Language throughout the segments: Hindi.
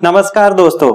नमस्कार दोस्तों।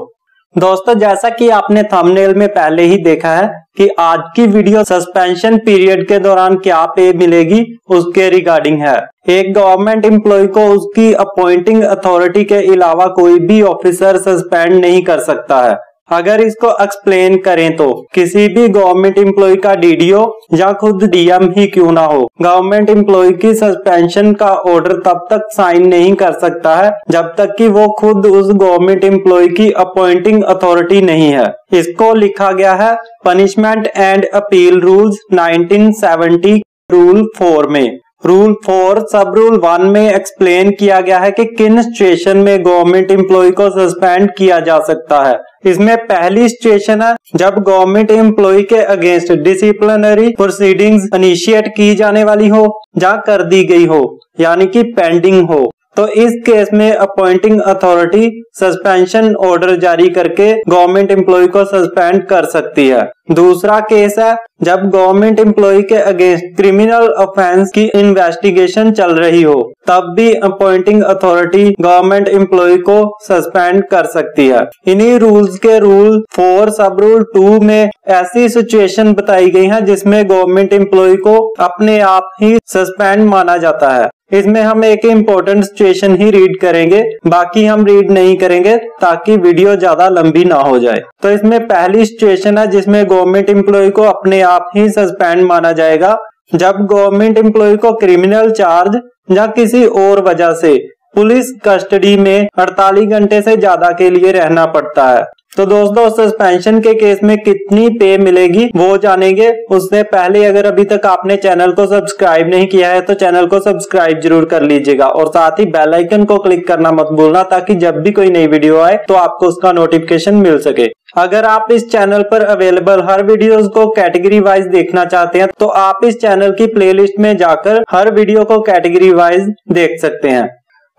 दोस्तों, जैसा कि आपने थंबनेल में पहले ही देखा है कि आज की वीडियो सस्पेंशन पीरियड के दौरान क्या पे मिलेगी, उसके रिगार्डिंग है। एक गवर्नमेंट एम्प्लॉय को उसकी अपॉइंटिंग अथॉरिटी के अलावा कोई भी ऑफिसर सस्पेंड नहीं कर सकता है। अगर इसको एक्सप्लेन करें तो किसी भी गवर्नमेंट एम्प्लॉय का डीडीओ या खुद डीएम ही क्यों ना हो? गवर्नमेंट एम्प्लॉय की सस्पेंशन का ऑर्डर तब तक साइन नहीं कर सकता है, जब तक कि वो खुद उस गवर्नमेंट एम्प्लॉय की अपॉइंटिंग अथॉरिटी नहीं है। इसको लिखा गया है punishment and appeal rules 1970 rule four में। Rule four sub rule one में एक्सप्लेन किया गया है कि किन सिचुएशन में गवर्नमेंट एम्प्लॉय को सस्पेंड किया जा सकता है। इसमें पहली सिचुएशन है, जब गवर्नमेंट एम्प्लॉय के अगेंस्ट डिसिप्लिनरी प्रोसीडिंग्स इनिशिएट की जाने वाली हो, या कर दी गई हो, यानी कि पेंडिंग हो। तो इस केस में अपॉइंटिंग अथॉरिटी सस्पेंशन ऑर्डर जारी करके गवर्नमेंट एम्प्लॉय को सस्पेंड कर सकती है। दूसरा केस है, जब गवर्नमेंट एम्प्लॉय के अगेंस्ट क्रिमिनल ऑफेंस की इन्वेस्टिगेशन चल रही हो, तब भी अपॉइंटिंग अथॉरिटी गवर्नमेंट एम्प्लॉय को सस्पेंड कर सकती है। इन्हीं रूल्स के rule four sub rule two में ऐसी सिचुएशन बताई गई है जिसमें गवर्नमेंट एम्प्लॉय को अपने आप ही सस्पेंड माना जाता है। इसमें हम एक इम्पोर्टेंट सिचुएशन ही रीड करेंगे। बाकी हम रीड नहीं करेंगे ताकि वीडियो ज़्यादा लंबी ना हो जाए। तो इसमें पहली सिचुएशन है जिसमें गवर्नमेंट एम्प्लॉय को अपने आप ही सस्पेंड माना जाएगा। जब गवर्नमेंट एम्प्लॉय को क्रिमिनल चार्ज या किसी और वजह से पुलिस कस्टडी में 48 घंटे से ज़्यादा के लिए रहना पड़ता है। तो दोस्तों सस्पेंशन के केस में कितनी पे मिलेगी, वो जानेंगे। उससे पहले अगर अभी तक आपने चैनल को सब्सक्राइब नहीं किया है तो चैनल को सब्सक्राइब ज़रूर कर लीजिएगा। और साथ ही बेल आइकन को क्लिक करना मत भूलना, ताकि जब भी कोई नई वीडियो आए तो आपको उसका नोटिफिकेशन मिल सके। अगर आप इस चैनल पर अवेलेबल हर वीडियोस को कैटेगरी वाइज देखना चाहते हैं तो आप इस चैनल की प्लेलिस्ट में जाकर हर वीडियो को कैटेगरी वाइज देख सकते हैं।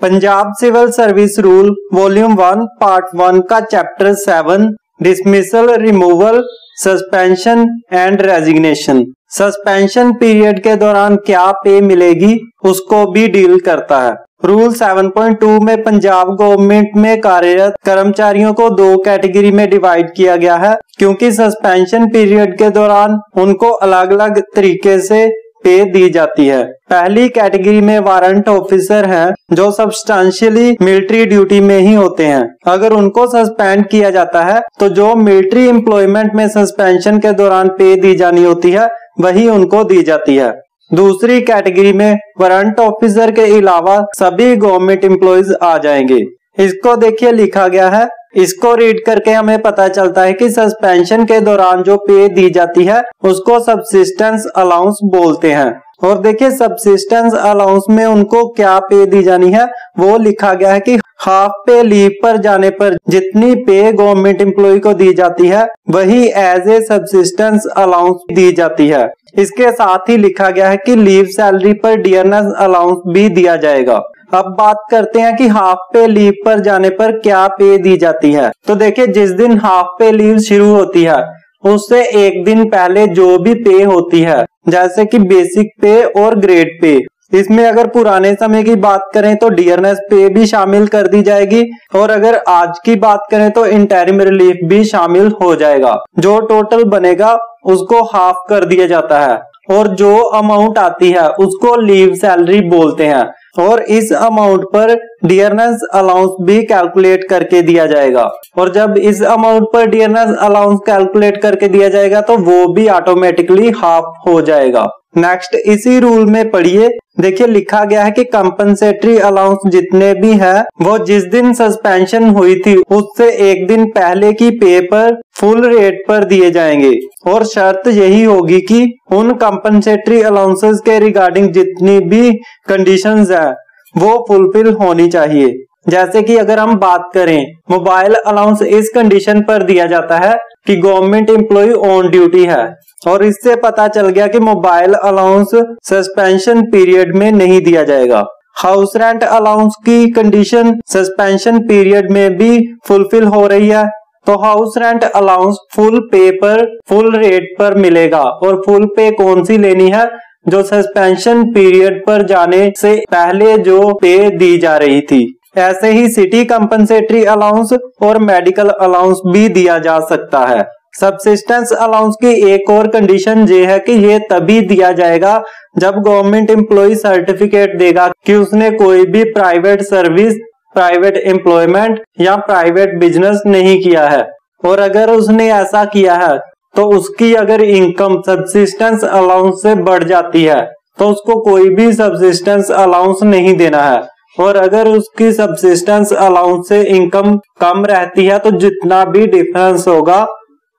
Punjab civil service rule volume one part one का chapter seven dismissal removal suspension and resignation suspension period के दौरान क्या पे मिलेगी, उसको भी डील करता है। रूल 7.2 में पंजाब गवर्नमेंट में कार्यरत कर्मचारियों को दो कैटेगरी में डिवाइड किया गया है, क्योंकि सस्पेंशन पीरियड के दौरान उनको अलग अलग तरीके से पे दी जाती है। पहली कैटेगरी में वारंट ऑफिसर हैं, जो सब्सटेंशियली मिलिट्री ड्यूटी में ही होते हैं। अगर उनको सस्पेंड किया जाता है तो जो मिलिट्री एम्प्लॉयमेंट में सस्पेंशन के दौरान पे दी जानी होती है, वही उनको दी जाती है। दूसरी कैटेगरी में वारंट ऑफिसर के अलावा सभी गवर्नमेंट एम्प्लॉयज़ आ जाएँगे। इसको देखिए, लिखा गया है। इसको रीड करके हमें पता चलता है कि सस्पेंशन के दौरान जो पे दी जाती है, उसको सबसिस्टेंस अलाउंस बोलते हैं। और देखिए सबसिस्टेंस अलाउंस में उनको क्या पे दी जानी है? वो लिखा गया है कि हाफ़ पे लीव पर जाने पर जितनी पे गवर्नमेंट एम्प्लॉय को दी जाती है, वही एज ए सबसिस्टेंस अलाउंस दी जाती है। इसके साथ ही लिखा गया है कि लीव सैलरी पर डियरनेस अलाउंस भी दिया जाएगा। अब बात करते हैं कि हाफ़ पे लीव पर जाने पर क्या पे दी जाती है। तो देखिए, जिस दिन हाफ़ पे लीव शुरू होती है, उससे एक दिन पहले जो भी पे होती है, जैसे कि बेसिक पे और ग्रेड पे इसमें अगर पुराने समय की बात करें तो डियरनेस पे भी शामिल कर दी जाएगी और अगर आज की बात करें तो इंटरिम रिलीफ भी शामिल हो जाएगा। जो टोटल बनेगा, उसको हाफ़ कर दिया जाता है और जो अमाउंट आती है, उसको लीव सैलरी बोलते हैं। और इस अमाउंट पर डियरनेस अलाउंस भी कैलकुलेट करके दिया जाएगा। और जब इस अमाउंट पर डियरनेस अलाउंस कैलकुलेट करके दिया जाएगा तो वो भी ऑटोमेटिकली हाफ़ हो जाएगा। नेक्स्ट इसी रूल में पढ़िए। देखिए, लिखा गया है कि कंपनसेटरी अलाउंस जितने भी है, वो जिस दिन सस्पेंशन हुई थी, उससे एक दिन पहले की पे पर फुल रेट पर दिए जाएँगे। और शर्त यही होगी कि उन कंपनसेटरी अलाउंसेस के रिगार्डिंग जितनी भी कंडीशंस है, वो फुलफिल होनी चाहिए। जैसे कि अगर हम बात करें मोबाइल अलाउंस इस कंडीशन पर दिया जाता है कि गवर्नमेंट एम्प्लॉय ऑन ड्यूटी है। और इससे पता चल गया कि मोबाइल अलाउंस सस्पेंशन पीरियड में नहीं दिया जाएगा। हाउस रेंट अलाउंस की कंडीशन सस्पेंशन पीरियड में भी फुलफिल हो रही है। तो हाउस रेंट अलाउंस फुल पे पर फुल रेट पर मिलेगा। और फुल पे कौन सी लेनी है? जो सस्पेंशन पीरियड पर जाने से पहले जो पे दी जा रही थी। ऐसे ही सिटी कंपनसेटरी अलाउंस और मेडिकल अलाउंस भी दिया जा सकता है। सबसिस्टेंस अलाउंस की एक और कंडीशन ये है कि ये तभी दिया जाएगा जब गवर्नमेंट एम्प्लॉय सर्टिफिकेट देगा कि उसने कोई भी प्राइवेट सर्विस प्राइवेट एम्प्लॉयमेंट या प्राइवेट बिज़नेस नहीं किया है। और अगर उसने ऐसा किया है तो उसकी अगर इनकम सबसिस्टेंस अलाउंस से बढ़ जाती है तो उसको कोई भी सबसिस्टेंस अलाउंस नहीं देना है। और अगर उसकी सबसिस्टेंस अलाउंस से इनकम कम रहती है तो जितना भी डिफरेंस होगा,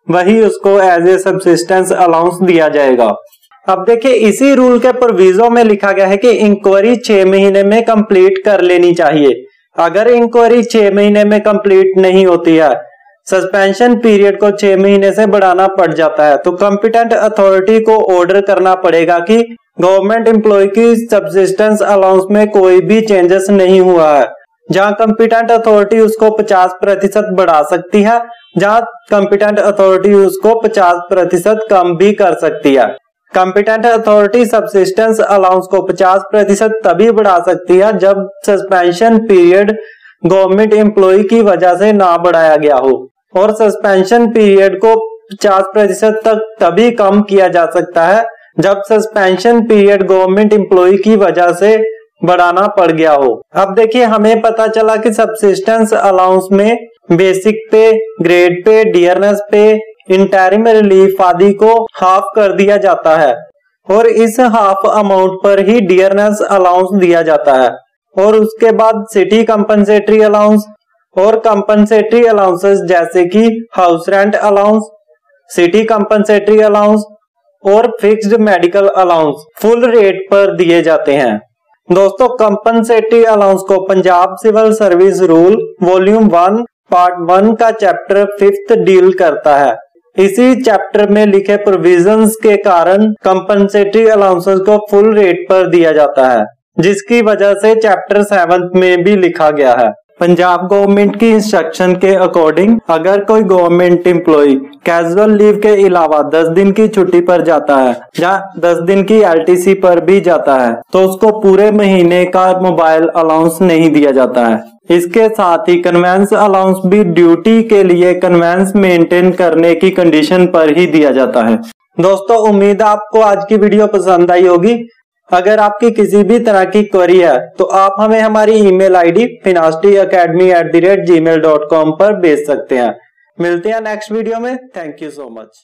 वही उसको एज ए सबसिस्टेंस अलाउंस दिया जाएगा। अब देखिए, इसी रूल के प्रोविजो में लिखा गया है कि इंक्वायरी छह महीने में कंप्लीट कर लेनी चाहिए। अगर इंक्वायरी छह महीने में कंप्लीट नहीं होती है सस्पेंशन पीरियड को छह महीने से बढ़ाना पड़ जाता है। तो कॉम्पिटेंट अथॉरिटी को ऑर्डर करना पड़ेगा कि गवर्नमेंट एम्प्लॉय की सब्सिस्टेंस अलाउंस में कोई भी चेंजेस नहीं हुआ है। जहाँ कम्पिटेंट अथॉरिटी उसको 50 प्रतिशत बढ़ा सकती है, जहाँ कम्पिटेंट अथॉरिटी उसको 50 प्रतिशत कम भी कर सकती है। कम्पिटेंट अथॉरिटी सब्सिस्टेंस अलाउंस को 50 प्रतिशत तभी बढ़ा सकती है जब सस्पेंशन पीरियड गवर्नमेंट एम्प्लॉय की वजह से ना बढ़ाया गया हो, और सस्पेंशन पीरियड को 50 प्रतिशत तक तभी कम किया जा सकता है जब सस्पेंशन पीरियड गवर्नमेंट एम्प्लॉय की वजह से बढ़ाना पड़ गया हो। अब देखिए, हमें पता चला कि सबसिस्टेंस अलाउंस में basic pay grade pay dearness pay interim relief आदि को हाफ़ कर दिया जाता है और इस हाफ़ अमाउंट पर ही डियरनेस अलाउंस दिया जाता है। और उसके बाद सिटी कंपनसेटरी अलाउंस और कंपनसेटरी अलाउंसेस जैसे कि house rent allowance city compensatory allowance और fixed medical allowance full rate पर दिए जाते हैं। दोस्तों कंपनसेटरी अलाउंस को Punjab civil service rule volume one part one का चैप्टर फिफ्थ डील करता है। इसी चैप्टर में लिखे प्रोविजंस के कारण कंपनसेटरी अलाउंसेस को फुल रेट पर दिया जाता है, जिसकी वजह से चैप्टर सेवन में भी लिखा गया है। पंजाब गवर्नमेंट की इंस्ट्रक्शन के अकॉर्डिंग अगर कोई गवर्नमेंट एम्प्लॉय कैजुअल लीव के अलावा 10 दिन की छुट्टी पर जाता है, या 10 दिन की एलटीसी पर भी जाता है तो उसको पूरे महीने का मोबाइल अलाउंस नहीं दिया जाता है। इसके साथ ही कन्वेंस अलाउंस भी ड्यूटी के लिए कन्वेंस मेंटेन करने की कंडीशन पर ही दिया जाता है। दोस्तों, उम्मीद आपको आज की वीडियो पसंद आई होगी। अगर आपकी किसी भी तरह की क्वेरी है तो आप हमें हमारी email ID फिनास्टी academy at the rate gmail dot com पर भेज सकते हैं। मिलते हैं नेक्स्ट वीडियो में। Thank you so much